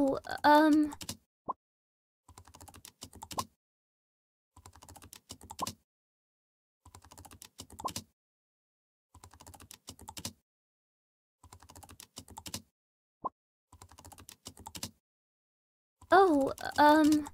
Oh, um... Oh, um...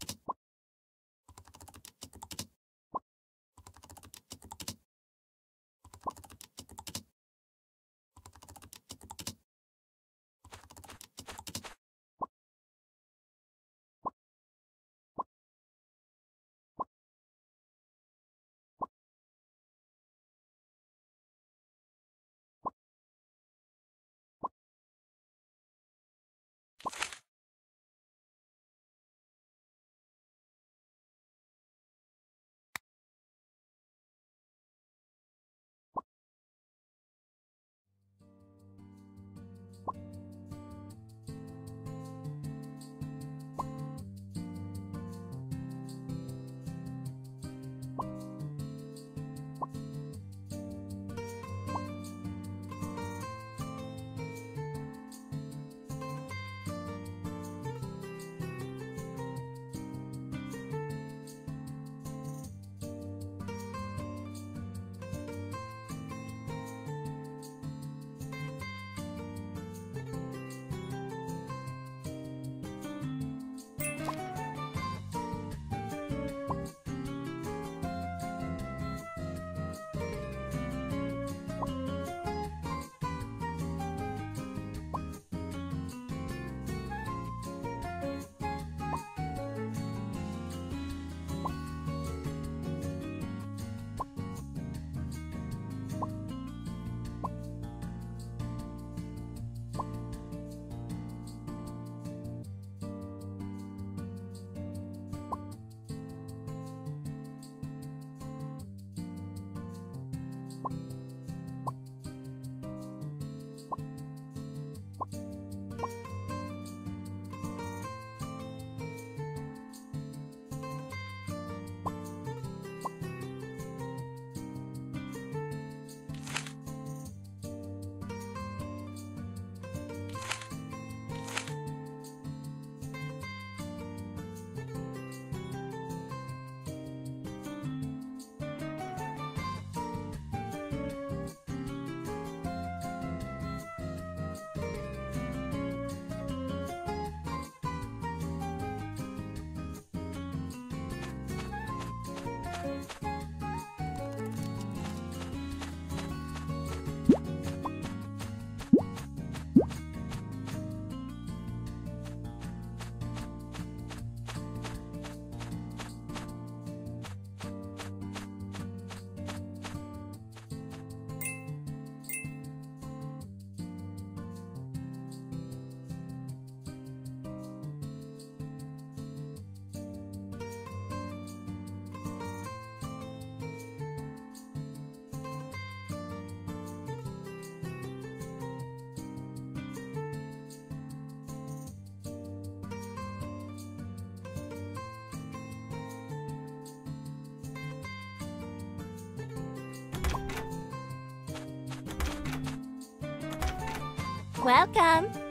Welcome.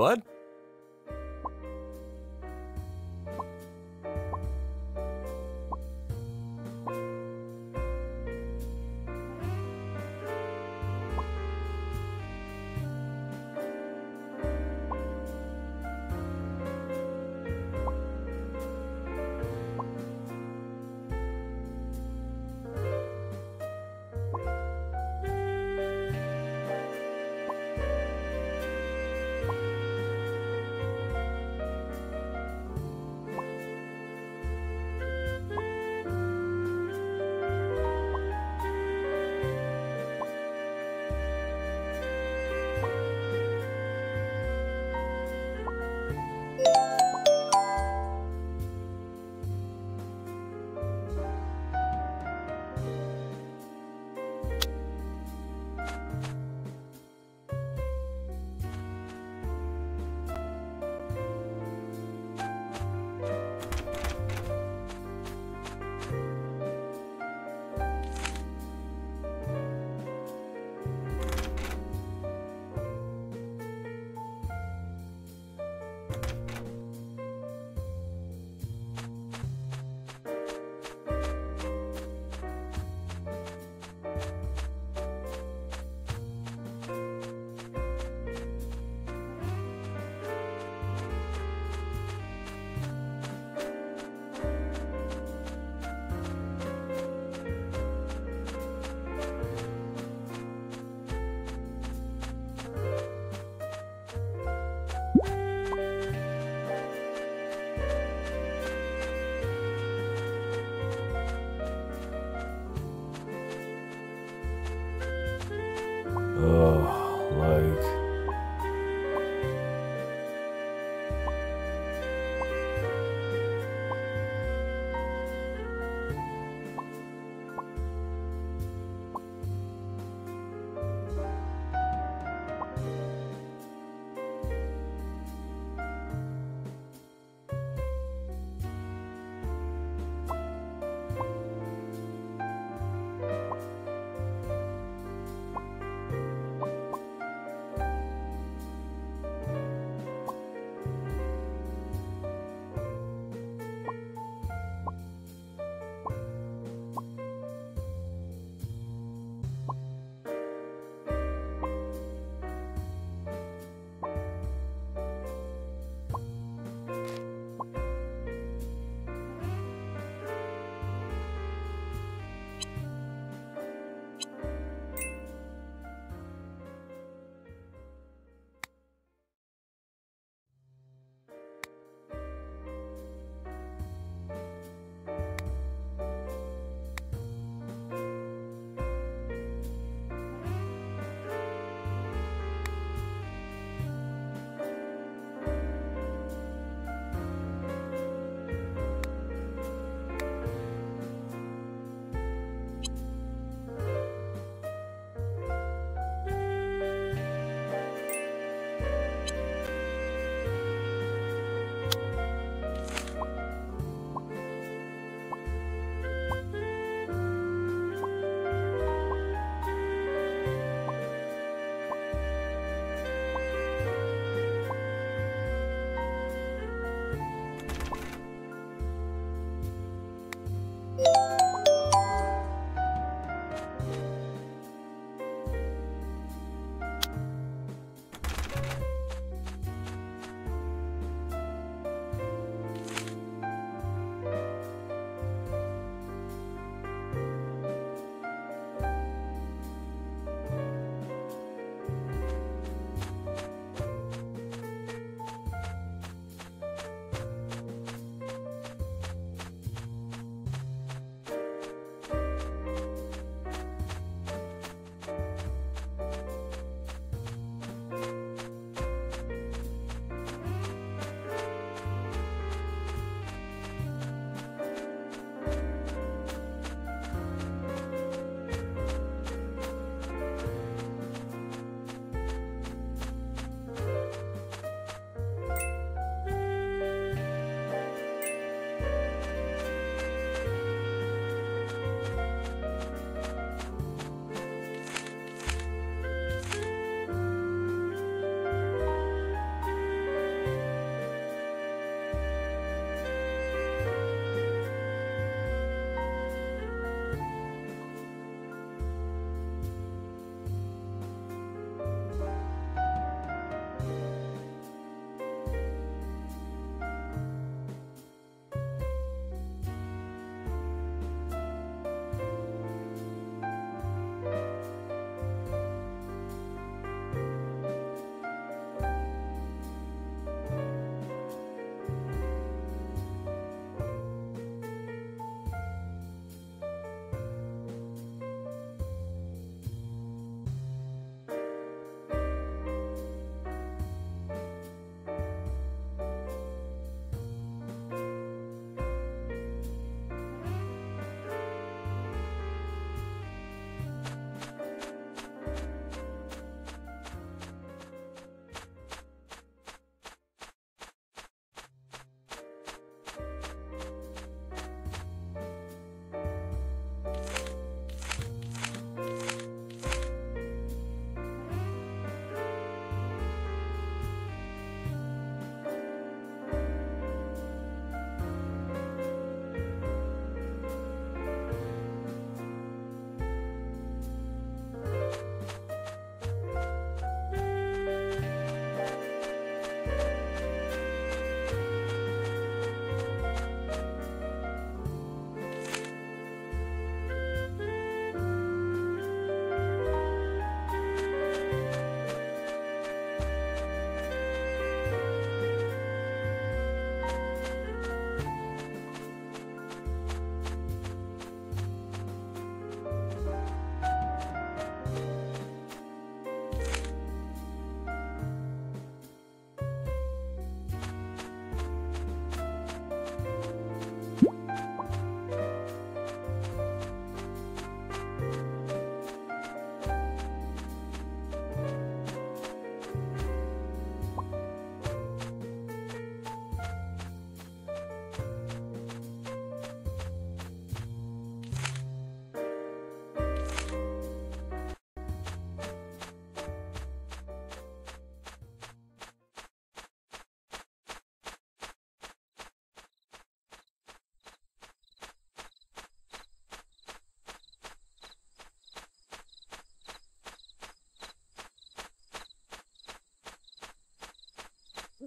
Bud.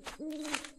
Mm-hmm.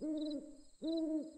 嗯嗯嗯。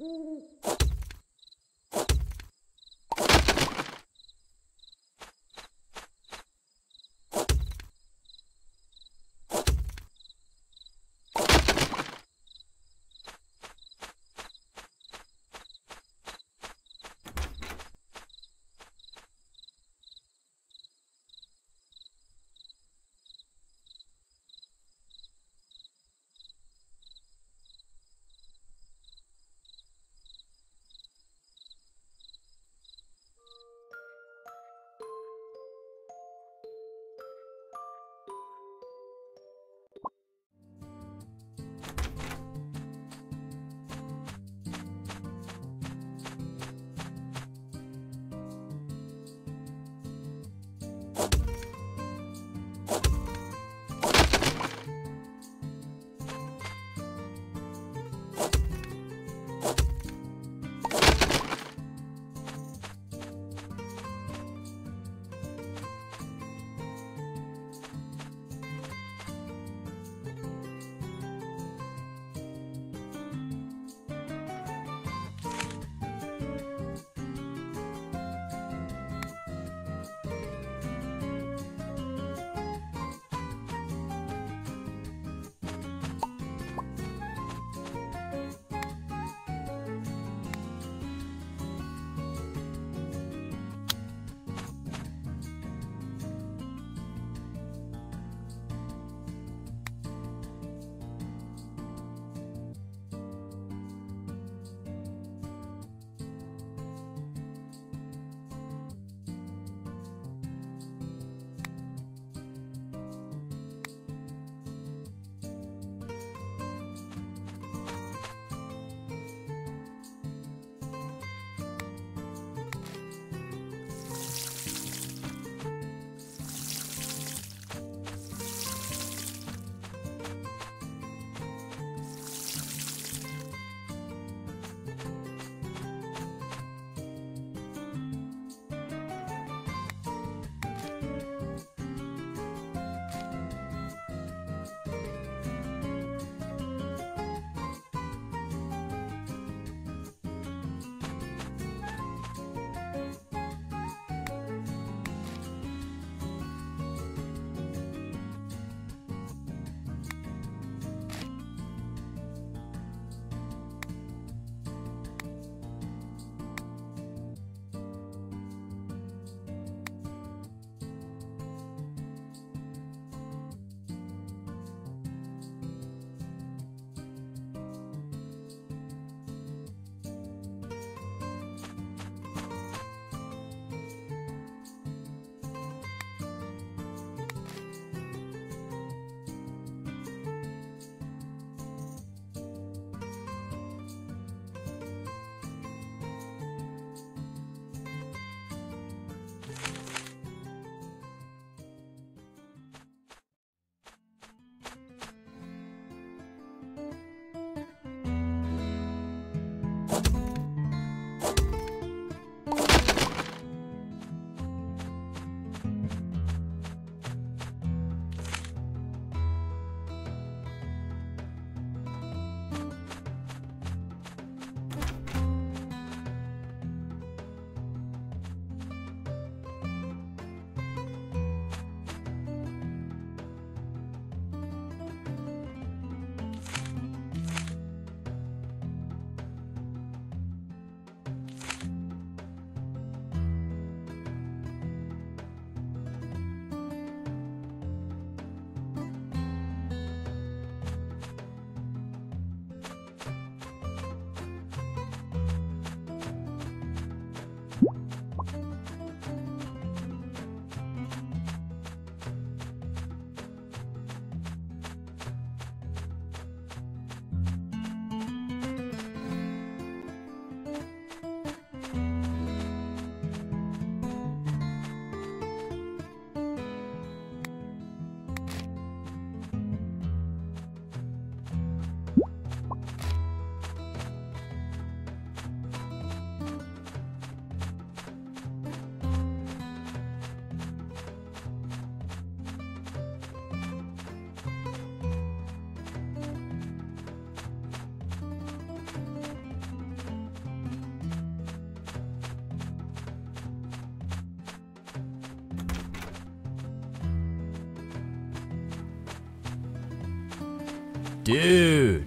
Ooh. Dude,